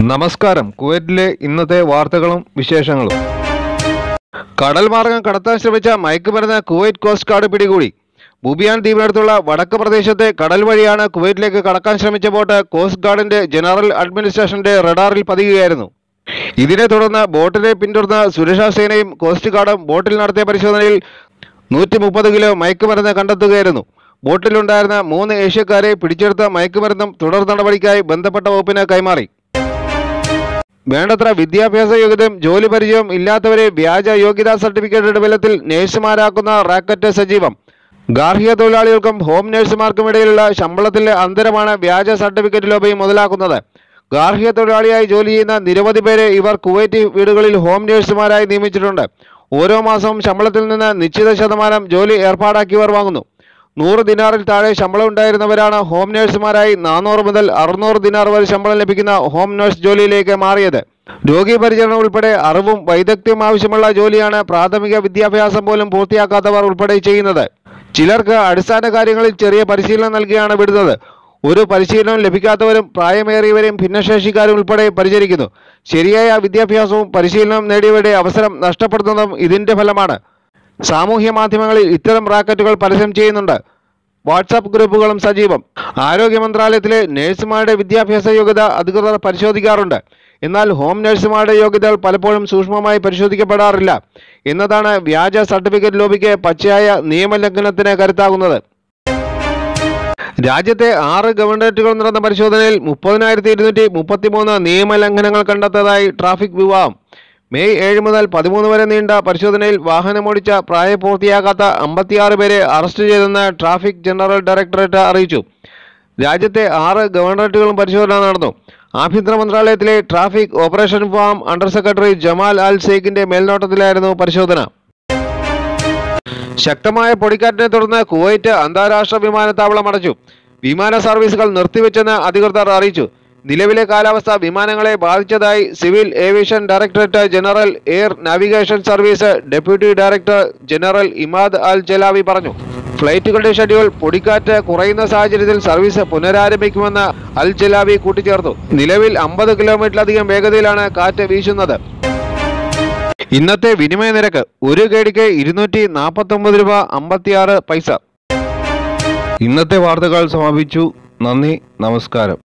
നമസ്കാരം. കുവൈറ്റിലെ ഇന്നത്തെ വാർത്തകളും വിശേഷങ്ങളും. കടൽ മാർഗം കടത്താൻ ശ്രമിച്ച മയക്കുമരുന്ന് കുവൈറ്റ് കോസ്റ്റ് ഗാർഡ് പിടികൂടി. ബുബിയാൻ ദ്വീപിനടുത്തുള്ള വടക്ക് പ്രദേശത്തെ കടൽ വഴിയാണ് കുവൈറ്റിലേക്ക് കടക്കാൻ ശ്രമിച്ച ബോട്ട് കോസ്റ്റ് ഗാർഡിന്റെ ജനറൽ അഡ്മിനിസ്ട്രേഷന്റെ റഡാറിൽ പതിയുകയായിരുന്നു. ഇതിനെ തുടർന്ന് ബോട്ടിനെ പിന്തുടർന്ന സുരക്ഷാ സേനയും കോസ്റ്റ് ഗാർഡും ബോട്ടിൽ നടത്തിയ പരിശോധനയിൽ നൂറ്റി മുപ്പത് കിലോ മയക്കുമരുന്ന് കണ്ടെത്തുകയായിരുന്നു. ബോട്ടിലുണ്ടായിരുന്ന മൂന്ന് ഏഷ്യക്കാരെ പിടിച്ചെടുത്ത മയക്കുമരുന്നും തുടർ നടപടിക്കായി ബന്ധപ്പെട്ട വകുപ്പിന് കൈമാറി. വേണ്ടത്ര വിദ്യാഭ്യാസ യോഗ്യതയും ജോലി പരിചയവും ഇല്ലാത്തവരെ വ്യാജ യോഗ്യതാ സർട്ടിഫിക്കറ്റ് ബലത്തിൽ നേഴ്സുമാരാക്കുന്ന റാക്കറ്റ് സജീവം. ഗാർഹിക തൊഴിലാളികൾക്കും ഹോം നേഴ്സുമാർക്കും ഇടയിലുള്ള ശമ്പളത്തിലെ അന്തരമാണ് വ്യാജ സർട്ടിഫിക്കറ്റ് ലോബയും മുതലാക്കുന്നത്. ഗാർഹിക തൊഴിലാളിയായി ജോലി ചെയ്യുന്ന നിരവധി പേരെ ഇവർ കുവൈറ്റ് വീടുകളിൽ ഹോം നേഴ്സുമാരായി നിയമിച്ചിട്ടുണ്ട്. ഓരോ മാസവും ശമ്പളത്തിൽ നിന്ന് നിശ്ചിത ശതമാനം ജോലി ഏർപ്പാടാക്കിയവർ വാങ്ങുന്നു. നൂറ് ദിനാറിൽ താഴെ ശമ്പളം ഉണ്ടായിരുന്നവരാണ് ഹോം നഴ്സുമാരായി നാനൂറ് മുതൽ അറുന്നൂറ് ദിനാർ വരെ ശമ്പളം ലഭിക്കുന്ന ഹോം നഴ്സ് ജോലിയിലേക്ക് മാറിയത്. രോഗി പരിചരണം ഉൾപ്പെടെ അറിവും വൈദഗ്ധ്യവും ആവശ്യമുള്ള ജോലിയാണ് പ്രാഥമിക വിദ്യാഭ്യാസം പോലും പൂർത്തിയാക്കാത്തവർ ഉൾപ്പെടെ ചെയ്യുന്നത്. ചിലർക്ക് അടിസ്ഥാന കാര്യങ്ങളിൽ ചെറിയ പരിശീലനം നൽകിയാണ് വിടുന്നത്. ഒരു പരിശീലനം ലഭിക്കാത്തവരും പ്രായമേറിയവരെയും ഭിന്നശേഷിക്കാരും ഉൾപ്പെടെ പരിചരിക്കുന്നു. ശരിയായ വിദ്യാഭ്യാസവും പരിശീലനവും നേടിയവരുടെ അവസരം നഷ്ടപ്പെടുന്നതും ഇതിന്റെ ഫലമാണ്. സാമൂഹ്യ മാധ്യമങ്ങളിൽ ഇത്തരം റാക്കറ്റുകൾ പരസ്യം ചെയ്യുന്നുണ്ട്. വാട്സാപ്പ് ഗ്രൂപ്പുകളും സജീവം. ആരോഗ്യ മന്ത്രാലയത്തിലെ നഴ്സുമാരുടെ വിദ്യാഭ്യാസ യോഗ്യത അധികൃതർ പരിശോധിക്കാറുണ്ട്. എന്നാൽ ഹോം നഴ്സുമാരുടെ യോഗ്യതകൾ പലപ്പോഴും സൂക്ഷ്മമായി പരിശോധിക്കപ്പെടാറില്ല. എന്നതാണ് വ്യാജ സർട്ടിഫിക്കറ്റ് ലോബിക്ക് പച്ചയായ നിയമലംഘനത്തിന് കരുത്താകുന്നത്. രാജ്യത്തെ ആറ് ഗവൺമെന്റുകൾ നടന്ന പരിശോധനയിൽ മുപ്പതിനായിരത്തി ഇരുന്നൂറ്റി മുപ്പത്തിമൂന്ന് നിയമലംഘനങ്ങൾ കണ്ടെത്തതായി ട്രാഫിക് വിഭാഗം. മെയ് ഏഴ് മുതൽ പതിമൂന്ന് വരെ നീണ്ട പരിശോധനയിൽ വാഹനമോടിച്ച പ്രായപൂർത്തിയാകാത്ത അമ്പത്തിയാറ് പേരെ അറസ്റ്റ് ചെയ്തെന്ന് ട്രാഫിക് ജനറൽ ഡയറക്ടറേറ്റ് അറിയിച്ചു. രാജ്യത്തെ ആറ് ഗവർണറേറ്റുകളും പരിശോധന നടന്നു. ആഭ്യന്തര മന്ത്രാലയത്തിലെ ട്രാഫിക് ഓപ്പറേഷൻ ഫാം അണ്ടർ സെക്രട്ടറി ജമാൽ അൽ സെയ്ഖിന്റെ മേൽനോട്ടത്തിലായിരുന്നു പരിശോധന. ശക്തമായ പൊടിക്കാറ്റിനെ തുടർന്ന് കുവൈറ്റ് അന്താരാഷ്ട്ര വിമാനത്താവളം അടച്ചു. വിമാന സർവീസുകൾ നിർത്തിവെച്ചെന്ന് അധികൃതർ അറിയിച്ചു. നിലവിലെ കാലാവസ്ഥ വിമാനങ്ങളെ ബാധിച്ചതായി civil aviation directorate general air navigation service deputy director general Imad Al Jalawi പറഞ്ഞു. ഫ്ലൈറ്റുകളുടെ ഷെഡ്യൂൾ പൊടിക്കാറ്റ് കുറയുന്ന സാഹചര്യത്തിൽ സർവീസ് പുനരാരംഭിക്കുമെന്ന് അൽ ജലാവി കൂട്ടിച്ചേർത്തു. നിലവിൽ അമ്പത് കിലോമീറ്ററിലധികം വേഗതയിലാണ് കാറ്റ് വീശുന്നത്. ഇന്നത്തെ വിനിമയ നിരക്ക് ഒരു കേടിക്ക് ഇരുന്നൂറ്റി നാൽപ്പത്തി ഒമ്പത് രൂപ അമ്പത്തിയാറ് പൈസ. ഇന്നത്തെ വാർത്തകൾ സമാപിച്ചു. നന്ദി. നമസ്കാരം.